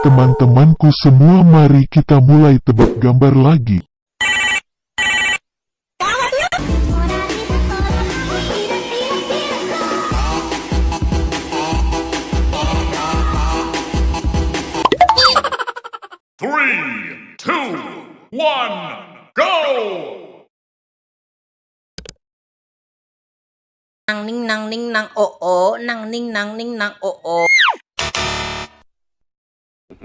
teman-temanku semua mari kita mulai tebak gambar lagi. Three, two, one, go! nang ning nang ning nang o o nang ning nang ning nang o o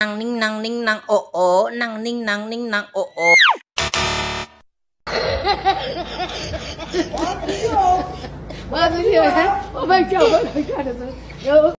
nang ning nang ning nang o o nang ning nang ning nang o o Wow, video, hè? Oh my god, wat een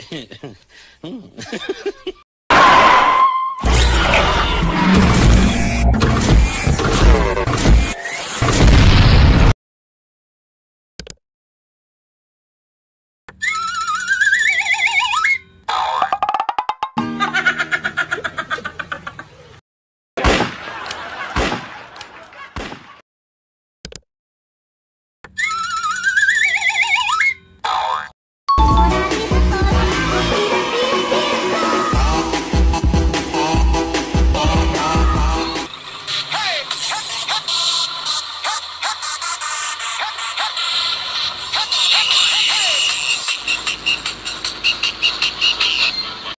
hmm.